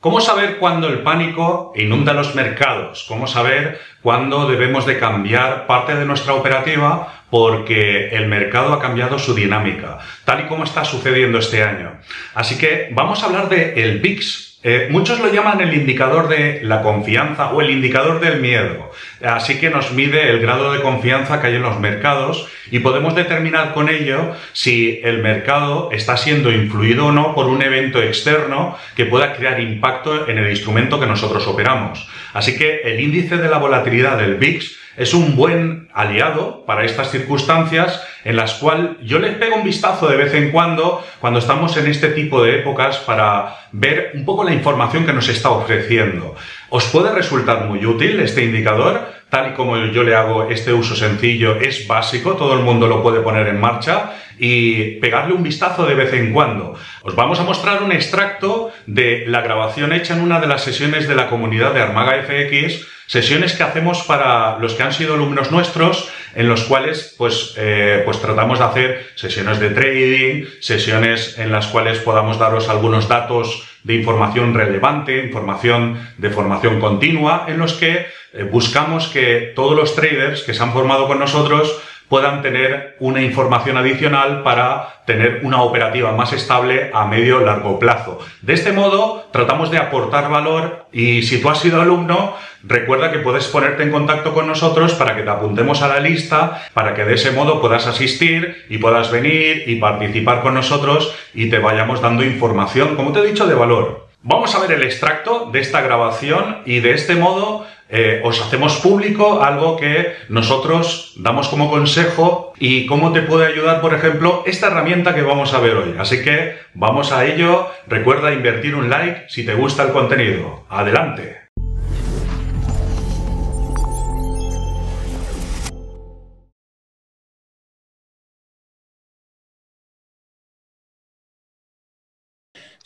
¿Cómo saber cuándo el pánico inunda los mercados? ¿Cómo saber cuándo debemos de cambiar parte de nuestra operativa porque el mercado ha cambiado su dinámica, tal y como está sucediendo este año? Así que vamos a hablar de el VIX, eh, muchos lo llaman el indicador de la confianza o el indicador del miedo. Así que nos mide el grado de confianza que hay en los mercados y podemos determinar con ello si el mercado está siendo influido o no por un evento externo que pueda crear impacto en el instrumento que nosotros operamos. Así que el índice de la volatilidad del VIX es un buen aliado para estas circunstancias en las cuales yo les pego un vistazo de vez en cuando cuando estamos en este tipo de épocas para ver un poco la información que nos está ofreciendo. ¿Os puede resultar muy útil este indicador? Tal y como yo le hago este uso sencillo, es básico, todo el mundo lo puede poner en marcha y pegarle un vistazo de vez en cuando. Os vamos a mostrar un extracto de la grabación hecha en una de las sesiones de la comunidad de Armaga FX sesiones que hacemos para los que han sido alumnos nuestros, en los cuales pues, eh, pues tratamos de hacer sesiones de trading, sesiones en las cuales podamos daros algunos datos de información relevante, información de formación continua, en los que eh, buscamos que todos los traders que se han formado con nosotros puedan tener una información adicional para tener una operativa más estable a medio largo plazo. De este modo, tratamos de aportar valor y si tú has sido alumno, recuerda que puedes ponerte en contacto con nosotros para que te apuntemos a la lista, para que de ese modo puedas asistir y puedas venir y participar con nosotros y te vayamos dando información, como te he dicho, de valor. Vamos a ver el extracto de esta grabación y de este modo eh, os hacemos público algo que nosotros damos como consejo y cómo te puede ayudar, por ejemplo, esta herramienta que vamos a ver hoy. Así que vamos a ello. Recuerda invertir un like si te gusta el contenido. Adelante.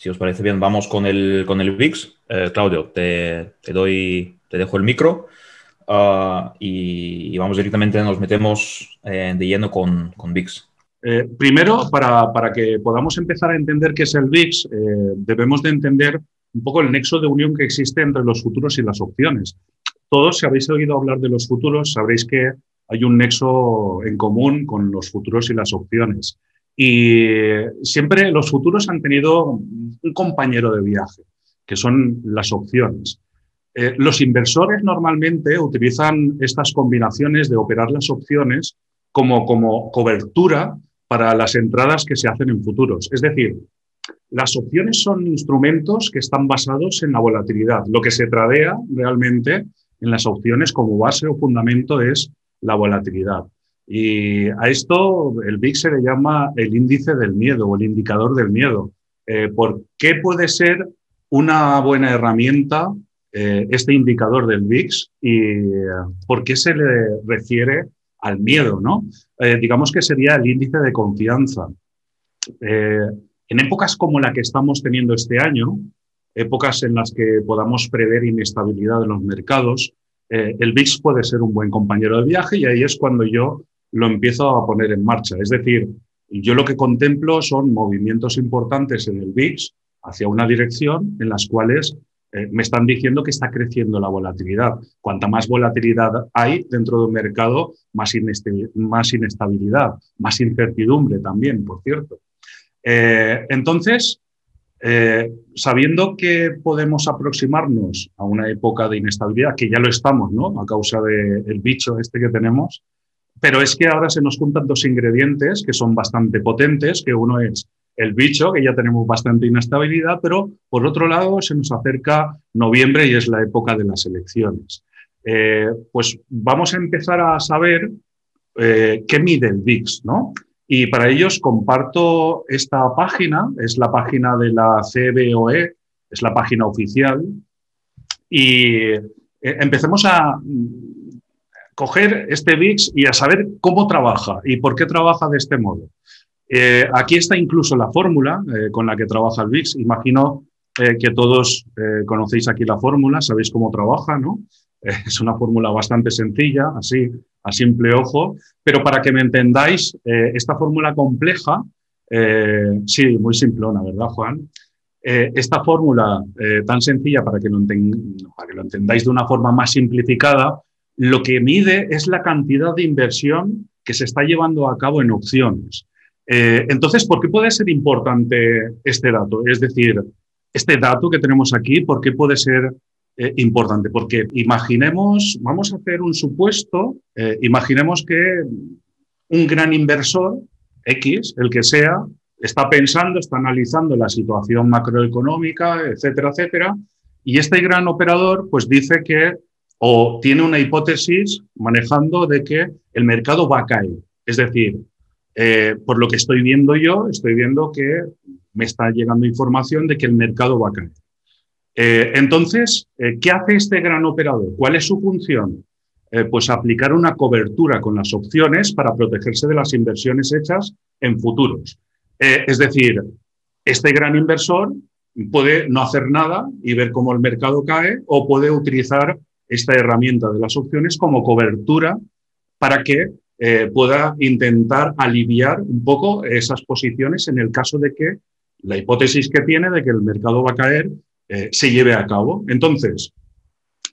Si os parece bien, vamos con el, con el VIX. Eh, Claudio, te, doy, te dejo el micro ah, y, vamos directamente, nos metemos eh, de lleno con, con VIX. Eh, primero, para, para, que podamos empezar a entender qué es el VIX, debemos de entender un poco el nexo de unión que existe entre los futuros y las opciones. Todos, si habéis oído hablar de los futuros, sabréis que hay un nexo en común con los futuros y las opciones. Y siempre los futuros han tenido un compañero de viaje, que son las opciones. Eh, los inversores normalmente utilizan estas combinaciones de operar las opciones como, como cobertura para las entradas que se hacen en futuros. Es decir, las opciones son instrumentos que están basados en la volatilidad. Lo que se tradea realmente en las opciones como base o fundamento es la volatilidad. Y a esto el VIX se le llama el índice del miedo o el indicador del miedo. Eh, ¿Por qué puede ser una buena herramienta eh, este indicador del VIX y eh, por qué se le refiere al miedo? ¿no? digamos que sería el índice de confianza. en épocas como la que estamos teniendo este año, épocas en las que podamos prever inestabilidad en los mercados, el VIX puede ser un buen compañero de viaje y ahí es cuando yo lo empiezo a poner en marcha. Es decir, yo lo que contemplo son movimientos importantes en el VIX hacia una dirección en las cuales eh, me están diciendo que está creciendo la volatilidad. Cuanta más volatilidad hay dentro de un mercado, más, inestabilidad, más incertidumbre también, por cierto. Eh, entonces, eh, sabiendo que podemos aproximarnos a una época de inestabilidad, que ya lo estamos, ¿no? A causa del bicho este que tenemos, pero es que ahora se nos juntan dos ingredientes que son bastante potentes, que uno es el bicho, que ya tenemos bastante inestabilidad, pero por otro lado se nos acerca noviembre y es la época de las elecciones. Eh, pues vamos a empezar a saber eh, qué mide el VIX, ¿no? Y para ellos comparto esta página, es la página de la CBOE, es la página oficial, y eh, empecemos a coger este VIX y a saber cómo trabaja y por qué trabaja de este modo. Eh, aquí está incluso la fórmula eh, con la que trabaja el VIX. Imagino eh, que todos conocéis aquí la fórmula, sabéis cómo trabaja, ¿no? es una fórmula bastante sencilla, así, a simple ojo, pero para que me entendáis, esta fórmula compleja, sí, muy simplona, ¿verdad, Juan? esta fórmula tan sencilla para que lo entendáis de una forma más simplificada, lo que mide es la cantidad de inversión que se está llevando a cabo en opciones. Eh, entonces, ¿por qué puede ser importante este dato? Es decir, este dato que tenemos aquí, ¿por qué puede ser importante? Porque imaginemos, vamos a hacer un supuesto, imaginemos que un gran inversor, X, el que sea, está pensando, está analizando la situación macroeconómica, etcétera, etcétera, y este gran operador pues dice que o tiene una hipótesis manejando de que el mercado va a caer. Es decir, eh, por lo que estoy viendo yo, estoy viendo que me está llegando información de que el mercado va a caer. Eh, entonces, eh, ¿qué hace este gran operador? ¿Cuál es su función? pues aplicar una cobertura con las opciones para protegerse de las inversiones hechas en futuros. Es decir, este gran inversor puede no hacer nada y ver cómo el mercado cae o puede utilizar esta herramienta de las opciones como cobertura para que eh, pueda intentar aliviar un poco esas posiciones en el caso de que la hipótesis que tiene de que el mercado va a caer eh, se lleve a cabo. Entonces,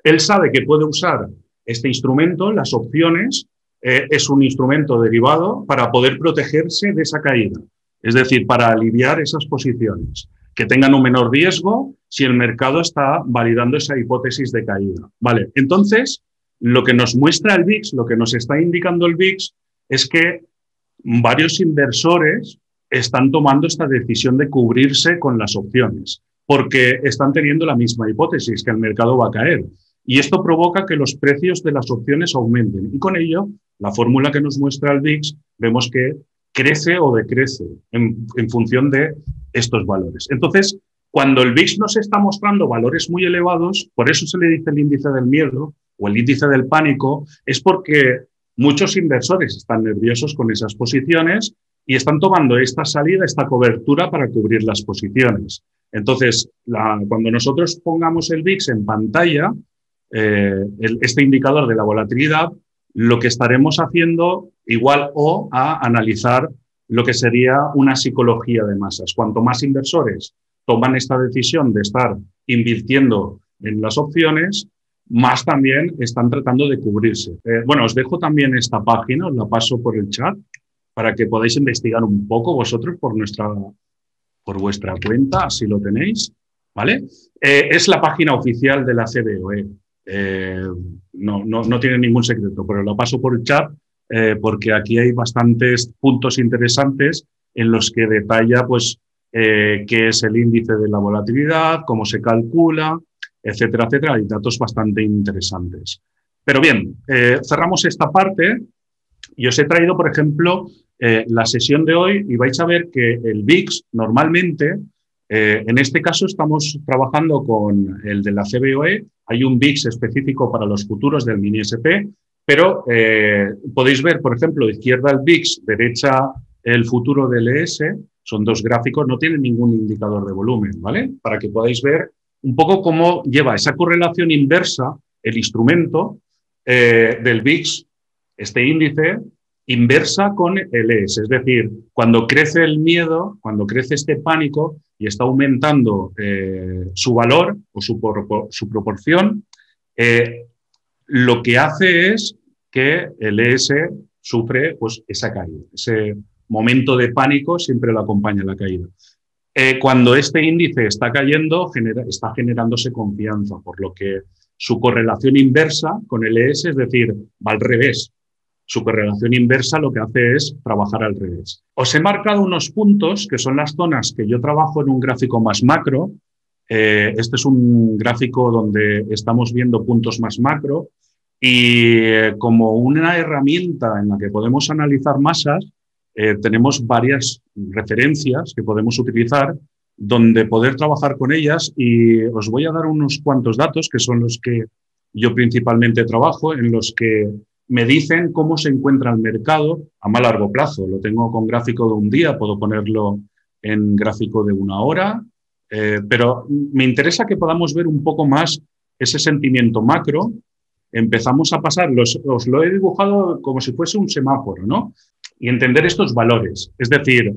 él sabe que puede usar este instrumento, las opciones, es un instrumento derivado para poder protegerse de esa caída. Es decir, para aliviar esas posiciones, que tengan un menor riesgo si el mercado está validando esa hipótesis de caída. Vale, entonces, lo que nos muestra el VIX, lo que nos está indicando el VIX, es que varios inversores están tomando esta decisión de cubrirse con las opciones, porque están teniendo la misma hipótesis, que el mercado va a caer. Y esto provoca que los precios de las opciones aumenten. Y con ello, la fórmula que nos muestra el VIX, vemos que crece o decrece en, función de estos valores. Entonces, cuando el VIX nos está mostrando valores muy elevados, por eso se le dice el índice del miedo o el índice del pánico, es porque muchos inversores están nerviosos con esas posiciones y están tomando esta salida, esta cobertura para cubrir las posiciones. Entonces, cuando nosotros pongamos el VIX en pantalla, eh, este indicador de la volatilidad, lo que estaremos haciendo igual o a analizar lo que sería una psicología de masas. Cuanto más inversores toman esta decisión de estar invirtiendo en las opciones, más también están tratando de cubrirse. Eh, bueno, os dejo también esta página, os la paso por el chat para que podáis investigar un poco vosotros por nuestra por vuestra cuenta, si lo tenéis, ¿vale? Eh, es la página oficial de la CBOE. Eh, no, no, no, tiene ningún secreto, pero lo paso por el chat porque aquí hay bastantes puntos interesantes en los que detalla pues, eh, qué es el índice de la volatilidad, cómo se calcula, etcétera, etcétera. Hay datos bastante interesantes. Pero bien, cerramos esta parte y os he traído, por ejemplo, la sesión de hoy y vais a ver que el VIX normalmente eh, en este caso estamos trabajando con el de la CBOE. Hay un VIX específico para los futuros del mini SP, pero eh, podéis ver, por ejemplo, izquierda el VIX, derecha el futuro del ES. Son dos gráficos, no tienen ningún indicador de volumen, ¿vale? Para que podáis ver un poco cómo lleva esa correlación inversa el instrumento eh, del VIX, este índice, inversa con el ES. Es decir, cuando crece el miedo, cuando crece este pánico, y está aumentando eh, su valor o su, proporción, eh, lo que hace es que el ES sufre pues, esa caída. Ese momento de pánico siempre lo acompaña la caída. Eh, cuando este índice está cayendo, genera, está generándose confianza, por lo que su correlación inversa con el ES, es decir, va al revés. Su correlación inversa lo que hace es trabajar al revés. Os he marcado unos puntos que son las zonas que yo trabajo en un gráfico más macro. Eh, este es un gráfico donde estamos viendo puntos más macro y eh, como una herramienta en la que podemos analizar masas, eh, tenemos varias referencias que podemos utilizar donde poder trabajar con ellas y os voy a dar unos cuantos datos que son los que yo principalmente trabajo, en los que me dicen cómo se encuentra el mercado a más largo plazo. Lo tengo con gráfico de un día, puedo ponerlo en gráfico de una hora, eh, pero me interesa que podamos ver un poco más ese sentimiento macro. Empezamos a pasar, os lo he dibujado como si fuese un semáforo, ¿no? Y entender estos valores. Es decir,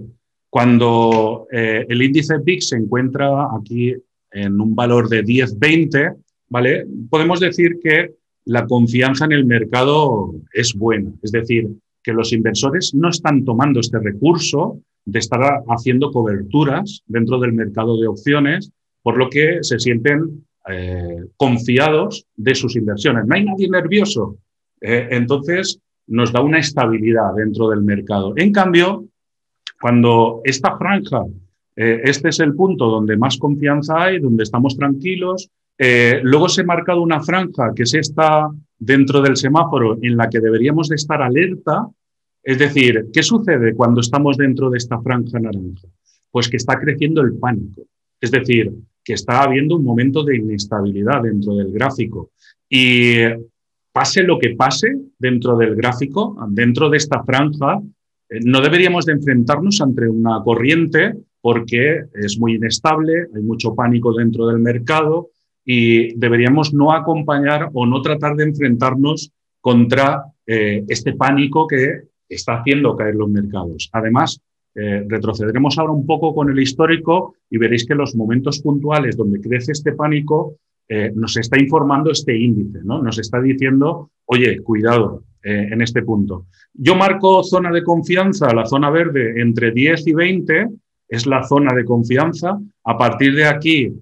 Cuando eh, el índice VIX se encuentra aquí en un valor de 10-20, ¿vale? Podemos decir que la confianza en el mercado es buena. Es decir, que los inversores no están tomando este recurso de estar haciendo coberturas dentro del mercado de opciones, por lo que se sienten eh, confiados de sus inversiones. No hay nadie nervioso. Eh, entonces, nos da una estabilidad dentro del mercado. En cambio, cuando esta franja, eh, este es el punto donde más confianza hay, donde estamos tranquilos, luego se ha marcado una franja que es esta dentro del semáforo en la que deberíamos de estar alerta. Es decir, ¿qué sucede cuando estamos dentro de esta franja naranja? Pues que está creciendo el pánico. Es decir, que está habiendo un momento de inestabilidad dentro del gráfico. Y pase lo que pase dentro del gráfico, dentro de esta franja, eh, no deberíamos de enfrentarnos ante una corriente porque es muy inestable, hay mucho pánico dentro del mercado y deberíamos no acompañar o no tratar de enfrentarnos contra eh, este pánico que está haciendo caer los mercados. Además, eh, retrocederemos ahora un poco con el histórico y veréis que los momentos puntuales donde crece este pánico eh, nos está informando este índice, ¿no? Nos está diciendo, oye, cuidado eh, en este punto. Yo marco zona de confianza, la zona verde, entre 10 y 20 es la zona de confianza. A partir de aquí,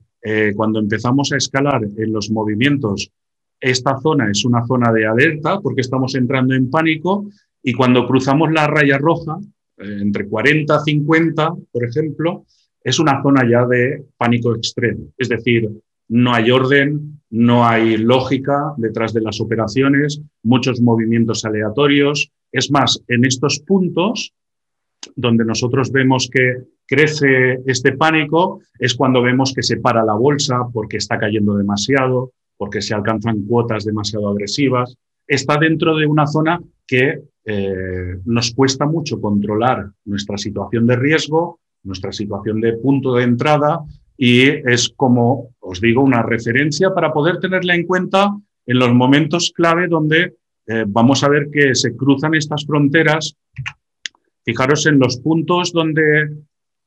cuando empezamos a escalar en los movimientos, esta zona es una zona de alerta porque estamos entrando en pánico y cuando cruzamos la raya roja, eh, entre 40 y 50, por ejemplo, es una zona ya de pánico extremo. Es decir, no hay orden, no hay lógica detrás de las operaciones, muchos movimientos aleatorios. Es más, en estos puntos donde nosotros vemos que crece este pánico, es cuando vemos que se para la bolsa porque está cayendo demasiado, porque se alcanzan cuotas demasiado agresivas. Está dentro de una zona que eh, nos cuesta mucho controlar nuestra situación de riesgo, nuestra situación de punto de entrada y es como, os digo, una referencia para poder tenerla en cuenta en los momentos clave donde eh, vamos a ver que se cruzan estas fronteras. Fijaros en los puntos donde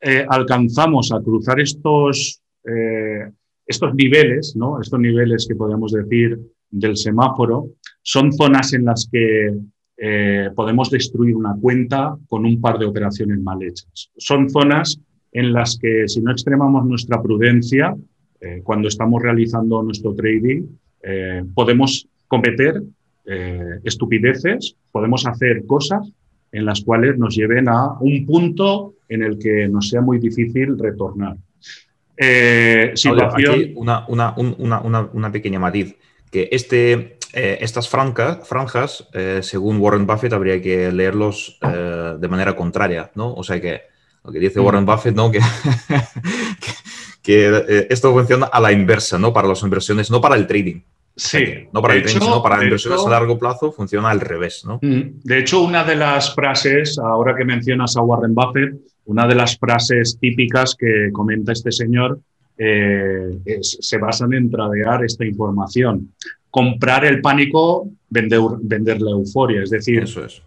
eh, alcanzamos a cruzar estos, estos niveles, ¿no? estos niveles que podemos decir del semáforo, son zonas en las que eh, podemos destruir una cuenta con un par de operaciones mal hechas. Son zonas en las que si no extremamos nuestra prudencia, eh, cuando estamos realizando nuestro trading, eh, podemos cometer estupideces, podemos hacer cosas en las cuales nos lleven a un punto en el que nos sea muy difícil retornar. situación... una, una, una, pequeña matiz, que este, eh, estas franjas, eh, según Warren Buffett, habría que leerlos eh, de manera contraria, ¿no? O sea que lo que dice Warren Buffett, ¿no? Que, que, esto funciona a la inversa, ¿no? Para las inversiones, no para el trading. Sí. no para el trading, sino para inversiones a largo plazo funciona al revés, ¿no? Mm, de hecho, una de las frases, ahora que mencionas a Warren Buffett, una de las frases típicas que comenta este señor se basan en tradear esta información comprar el pánico, vender, vender la euforia. Es decir,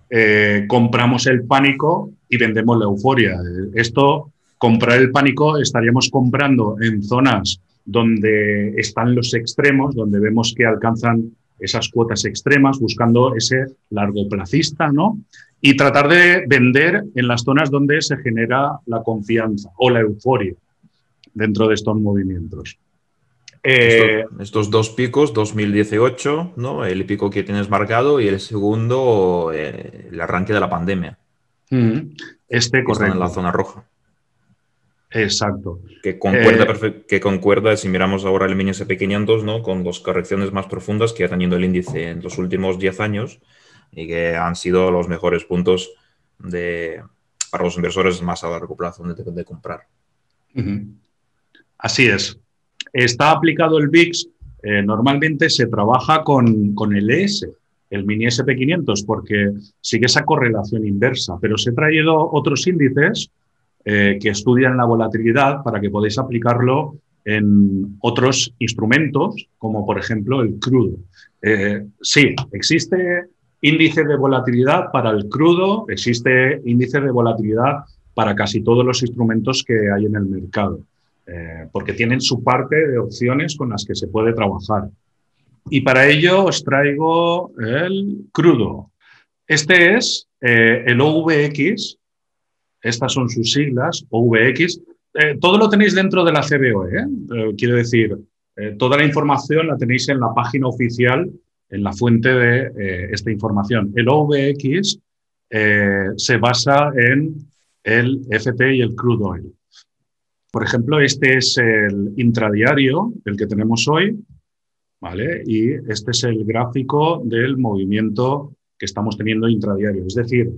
eh, compramos el pánico y vendemos la euforia. Esto, comprar el pánico, estaríamos comprando en zonas donde están los extremos, donde vemos que alcanzan esas cuotas extremas, buscando ese largo placista, ¿no? Y tratar de vender en las zonas donde se genera la confianza o la euforia dentro de estos movimientos. Eh, estos, dos picos, 2018, ¿no? El pico que tienes marcado y el segundo, eh, el arranque de la pandemia. Este correcto. en la zona roja. Exacto. Que concuerda, eh, que concuerda, si miramos ahora el mini SP500, ¿no? Con dos correcciones más profundas que ha tenido el índice en los últimos 10 años y que han sido los mejores puntos de, para los inversores más a largo plazo de, de comprar. Así es está aplicado el VIX, eh, normalmente se trabaja con, el ES, el mini SP500, porque sigue esa correlación inversa, pero se he traído otros índices eh, que estudian la volatilidad para que podáis aplicarlo en otros instrumentos, como por ejemplo el crudo. Eh, sí, existe índice de volatilidad para el crudo, existe índice de volatilidad para casi todos los instrumentos que hay en el mercado, eh, porque tienen su parte de opciones con las que se puede trabajar. Y para ello os traigo el crudo. Este es eh, el OVX, estas son sus siglas, OVX. Eh, todo lo tenéis dentro de la CBOE, quiero decir, toda la información la tenéis en la página oficial, en la fuente de esta información. El OVX se basa en el FT y el crude oil. Por ejemplo, este es el intradiario, el que tenemos hoy, ¿vale? Y este es el gráfico del movimiento que estamos teniendo intradiario. Es decir,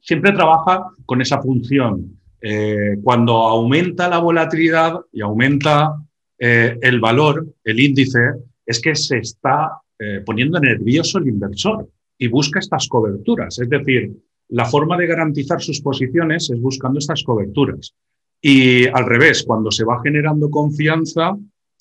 siempre trabaja con esa función. Eh, cuando aumenta la volatilidad y aumenta eh, el valor, el índice, es que se está eh, poniendo nervioso el inversor y busca estas coberturas. Es decir, la forma de garantizar sus posiciones es buscando estas coberturas. Y al revés, cuando se va generando confianza,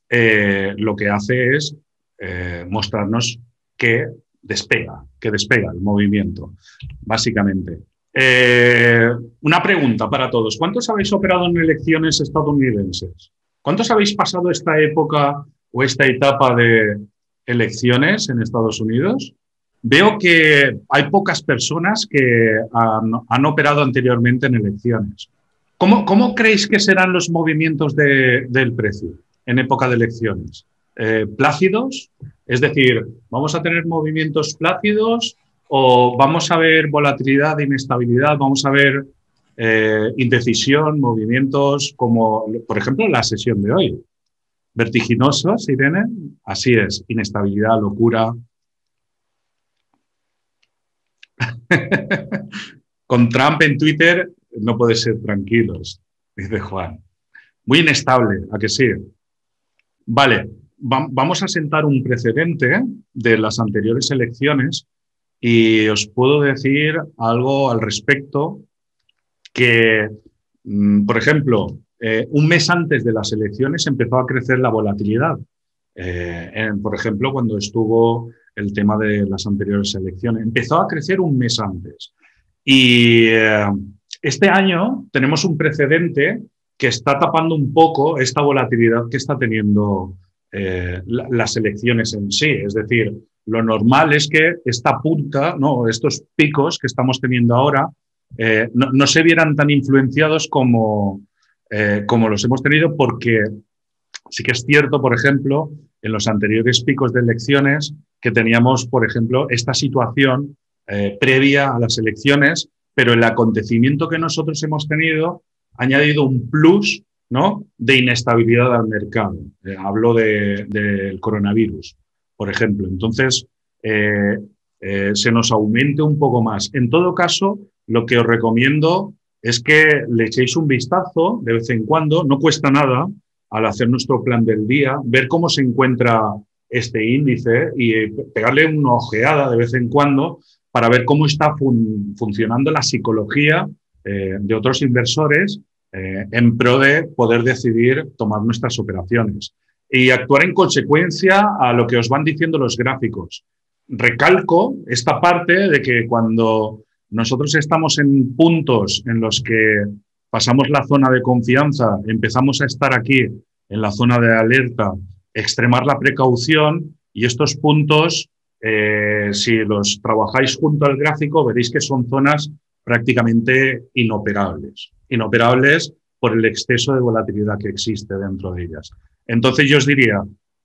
eh, lo que hace es eh, mostrarnos que despega, que despega el movimiento, básicamente. Eh, una pregunta para todos. ¿Cuántos habéis operado en elecciones estadounidenses? ¿Cuántos habéis pasado esta época o esta etapa de elecciones en Estados Unidos? Veo que hay pocas personas que han, operado anteriormente en elecciones. ¿Cómo, ¿Cómo, creéis que serán los movimientos del precio en época de elecciones? Eh, ¿Plácidos? Es decir, ¿vamos a tener movimientos plácidos o vamos a ver volatilidad, inestabilidad? ¿Vamos a ver eh, indecisión, movimientos como, por ejemplo, la sesión de hoy? Vertiginosos, Irene, así es, inestabilidad, locura, Con Trump en Twitter no puede ser tranquilos, dice Juan. Muy inestable, ¿a que sí? Vale, vamos a sentar un precedente de las anteriores elecciones y os puedo decir algo al respecto que, mm, por ejemplo, eh, un mes antes de las elecciones empezó a crecer la volatilidad. Eh, por ejemplo, cuando estuvo el tema de las anteriores elecciones. Empezó a crecer un mes antes. Y eh, este año tenemos un precedente que está tapando un poco esta volatilidad que está teniendo eh, las elecciones en sí. Es decir, lo normal es que esta punta, ¿no? estos picos que estamos teniendo ahora, eh, no, se vieran tan influenciados como, como los hemos tenido, porque sí que es cierto, por ejemplo, en los anteriores picos de elecciones que teníamos, por ejemplo, esta situación eh, previa a las elecciones, pero el acontecimiento que nosotros hemos tenido ha añadido un plus ¿no? de inestabilidad al mercado. Eh, hablo del coronavirus, por ejemplo. Entonces, eh, se nos aumente un poco más. En todo caso, lo que os recomiendo es que le echéis un vistazo de vez en cuando, no cuesta nada, al hacer nuestro plan del día, ver cómo se encuentra este índice y pegarle una ojeada de vez en cuando para ver cómo está funcionando la psicología eh, de otros inversores eh, en pro de poder decidir tomar nuestras operaciones y actuar en consecuencia a lo que os van diciendo los gráficos. Recalco esta parte de que cuando nosotros estamos en puntos en los que pasamos la zona de confianza, empezamos a estar aquí en la zona de alerta, extremar la precaución y estos puntos, eh, si los trabajáis junto al gráfico, veréis que son zonas prácticamente inoperables. Inoperables por el exceso de volatilidad que existe dentro de ellas. Entonces yo os diría,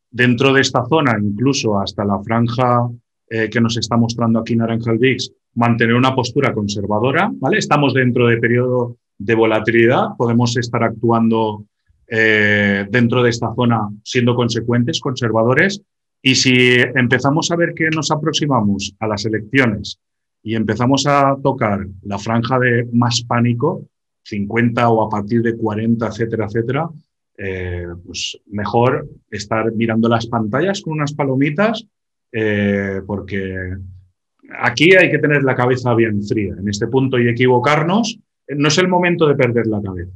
dentro de esta zona, incluso hasta la franja eh, que nos está mostrando aquí Naranja el VIX, mantener una postura conservadora, ¿vale? Estamos dentro de periodo de volatilidad, podemos estar actuando eh, dentro de esta zona siendo consecuentes, conservadores, y si empezamos a ver que nos aproximamos a las elecciones y empezamos a tocar la franja de más pánico, 50 o a partir de 40, etcétera, etcétera, eh, pues mejor estar mirando las pantallas con unas palomitas, eh, porque aquí hay que tener la cabeza bien fría en este punto y equivocarnos no es el momento de perder la cabeza.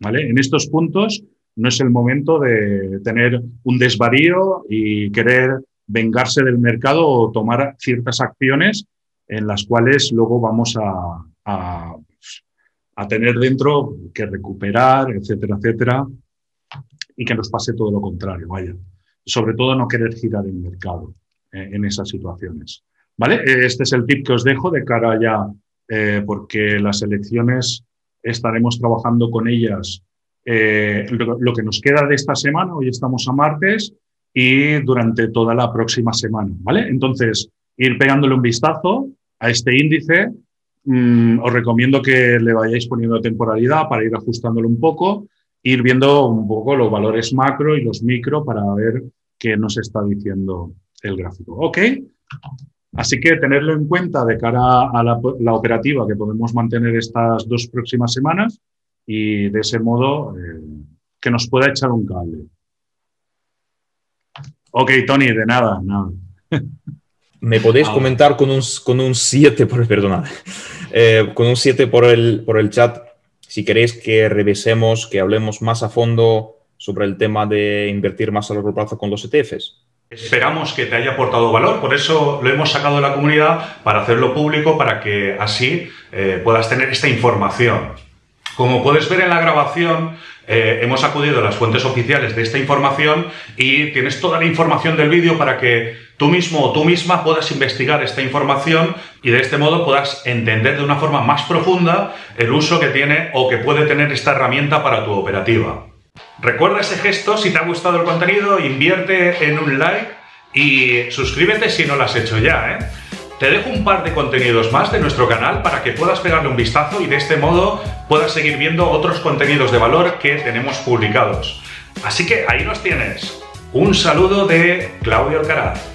¿vale? En estos puntos no es el momento de tener un desvarío y querer vengarse del mercado o tomar ciertas acciones en las cuales luego vamos a, a tener dentro que recuperar, etcétera, etcétera, y que nos pase todo lo contrario, vaya. Sobre todo no querer girar el mercado eh, en esas situaciones. ¿Vale? Este es el tip que os dejo de cara ya, eh, porque las elecciones estaremos trabajando con ellas eh, lo, que nos queda de esta semana, hoy estamos a martes, y durante toda la próxima semana, ¿vale? Entonces, ir pegándole un vistazo a este índice, mm, os recomiendo que le vayáis poniendo temporalidad para ir ajustándolo un poco, ir viendo un poco los valores macro y los micro para ver qué nos está diciendo el gráfico. ¿Ok? Así que tenerlo en cuenta de cara a la, operativa que podemos mantener estas dos próximas semanas y de ese modo eh, que nos pueda echar un cable. Ok, Tony, de nada, nada. ¿Me podéis ah. comentar con un, con un 7 por, perdona, eh, con un 7 por el, por el chat si queréis que revisemos, que hablemos más a fondo sobre el tema de invertir más a largo plazo con los ETFs? Esperamos que te haya aportado valor, por eso lo hemos sacado de la comunidad para hacerlo público, para que así eh, puedas tener esta información. Como puedes ver en la grabación, eh, hemos acudido a las fuentes oficiales de esta información y tienes toda la información del vídeo para que tú mismo o tú misma puedas investigar esta información y de este modo puedas entender de una forma más profunda el uso que tiene o que puede tener esta herramienta para tu operativa. Recuerda ese gesto, si te ha gustado el contenido, invierte en un like y suscríbete si no lo has hecho ya. ¿eh? Te dejo un par de contenidos más de nuestro canal para que puedas pegarle un vistazo y de este modo puedas seguir viendo otros contenidos de valor que tenemos publicados. Así que ahí nos tienes. Un saludo de Claudio Alcaraz.